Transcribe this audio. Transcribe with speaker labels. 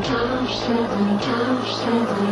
Speaker 1: 潮湿的，潮湿的。